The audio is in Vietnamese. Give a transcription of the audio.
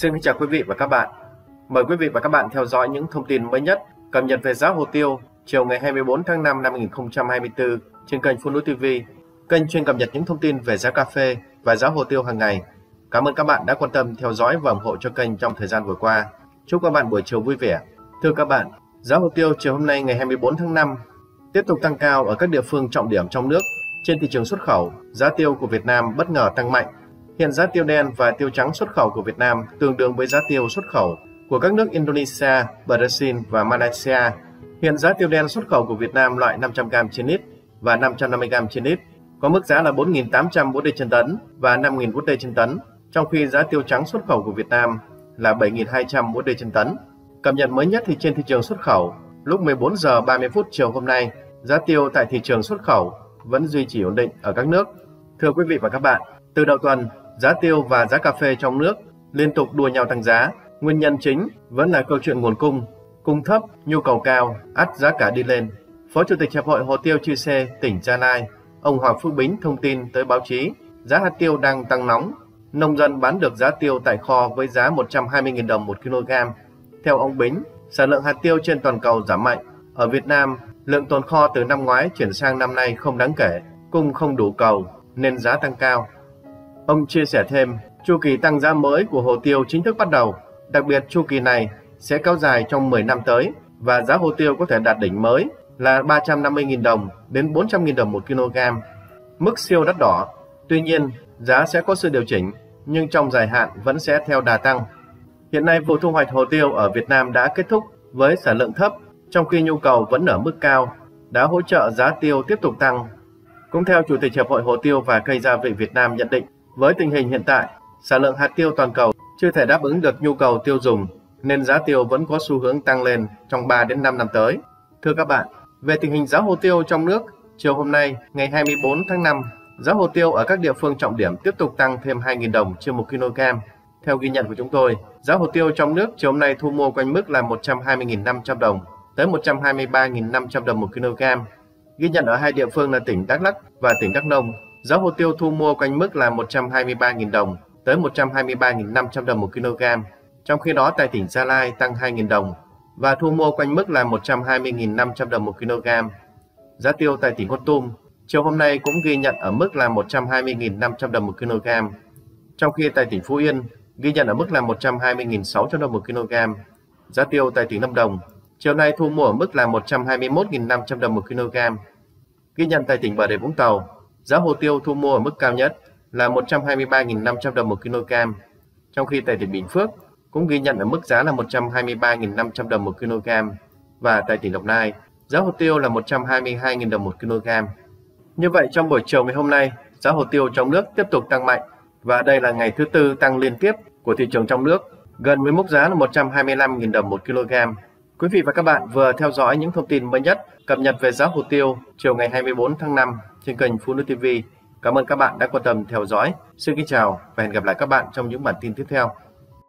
Xin kính chào quý vị và các bạn. Mời quý vị và các bạn theo dõi những thông tin mới nhất cập nhật về giá hồ tiêu chiều ngày 24 tháng 5 năm 2024 trên kênh Phun Núi TV, kênh chuyên cập nhật những thông tin về giá cà phê và giá hồ tiêu hàng ngày. Cảm ơn các bạn đã quan tâm theo dõi và ủng hộ cho kênh trong thời gian vừa qua. Chúc các bạn buổi chiều vui vẻ. Thưa các bạn, giá hồ tiêu chiều hôm nay ngày 24 tháng 5 tiếp tục tăng cao ở các địa phương trọng điểm trong nước. Trên thị trường xuất khẩu, giá tiêu của Việt Nam bất ngờ tăng mạnh Hiện giá tiêu đen và tiêu trắng xuất khẩu của Việt Nam tương đương với giá tiêu xuất khẩu của các nước Indonesia, Brazil và Malaysia. Hiện giá tiêu đen xuất khẩu của Việt Nam loại 500g trên lít và 550g trên lít có mức giá là 4.800 USD trên tấn và 5.000 USD trên tấn, trong khi giá tiêu trắng xuất khẩu của Việt Nam là 7.200 USD trên tấn. Cập nhật mới nhất thì trên thị trường xuất khẩu, lúc 14 giờ 30 phút chiều hôm nay, giá tiêu tại thị trường xuất khẩu vẫn duy trì ổn định ở các nước. Thưa quý vị và các bạn, từ đầu tuần, giá tiêu và giá cà phê trong nước liên tục đua nhau tăng giá. Nguyên nhân chính vẫn là câu chuyện nguồn cung. Cung thấp, nhu cầu cao, ắt giá cả đi lên. Phó Chủ tịch Hiệp hội Hồ tiêu Chư Sê, tỉnh Gia Lai, ông Hoàng Phước Bính thông tin tới báo chí, giá hạt tiêu đang tăng nóng. Nông dân bán được giá tiêu tại kho với giá 120.000 đồng một kg. Theo ông Bính, sản lượng hạt tiêu trên toàn cầu giảm mạnh. Ở Việt Nam, lượng tồn kho từ năm ngoái chuyển sang năm nay không đáng kể, cung không đủ cầu nên giá tăng cao. Ông chia sẻ thêm, chu kỳ tăng giá mới của hồ tiêu chính thức bắt đầu, đặc biệt chu kỳ này sẽ kéo dài trong 10 năm tới và giá hồ tiêu có thể đạt đỉnh mới là 350.000 đồng đến 400.000 đồng một kg. Mức siêu đắt đỏ. Tuy nhiên, giá sẽ có sự điều chỉnh, nhưng trong dài hạn vẫn sẽ theo đà tăng. Hiện nay vụ thu hoạch hồ tiêu ở Việt Nam đã kết thúc với sản lượng thấp, trong khi nhu cầu vẫn ở mức cao, đã hỗ trợ giá tiêu tiếp tục tăng. Cũng theo Chủ tịch Hiệp hội Hồ tiêu và Cây gia vị Việt Nam nhận định, với tình hình hiện tại, sản lượng hạt tiêu toàn cầu chưa thể đáp ứng được nhu cầu tiêu dùng nên giá tiêu vẫn có xu hướng tăng lên trong 3 đến 5 năm tới. Thưa các bạn, về tình hình giá hồ tiêu trong nước, chiều hôm nay, ngày 24 tháng 5, giá hồ tiêu ở các địa phương trọng điểm tiếp tục tăng thêm 2.000 đồng trên 1 kg. Theo ghi nhận của chúng tôi, giá hồ tiêu trong nước chiều hôm nay thu mua quanh mức là 120.500 đồng tới 123.500 đồng một kg. Ghi nhận ở hai địa phương là tỉnh Đắk Lắk và tỉnh Đắk Nông Giá hồ tiêu thu mua quanh mức là 123.000 đồng tới 123.500 đồng một kg. Trong khi đó tại tỉnh Gia Lai tăng 2.000 đồng và thu mua quanh mức là 120.500 đồng một kg. Giá tiêu tại tỉnh Con Tum, chiều hôm nay cũng ghi nhận ở mức là 120.500 đồng một kg. Trong khi tại tỉnh Phú Yên ghi nhận ở mức là 120.600 đồng một kg. Giá tiêu tại tỉnh Lâm Đồng, chiều nay thu mua ở mức là 121.500 đồng một kg. Ghi nhận tại tỉnh Bà Rịa Vũng Tàu Giá hồ tiêu thu mua ở mức cao nhất là 123.500 đồng một kg, trong khi tại tỉnh Bình Phước cũng ghi nhận ở mức giá là 123.500 đồng một kg và tại tỉnh Đồng Nai giá hồ tiêu là 122.000 đồng một kg. Như vậy trong buổi chiều ngày hôm nay, giá hồ tiêu trong nước tiếp tục tăng mạnh và đây là ngày thứ tư tăng liên tiếp của thị trường trong nước, gần với mức giá là 125.000 đồng một kg. Quý vị và các bạn vừa theo dõi những thông tin mới nhất cập nhật về giá hồ tiêu chiều ngày 24 tháng 5 trên kênh Phụ Nữ TV. Cảm ơn các bạn đã quan tâm theo dõi. Xin kính chào và hẹn gặp lại các bạn trong những bản tin tiếp theo.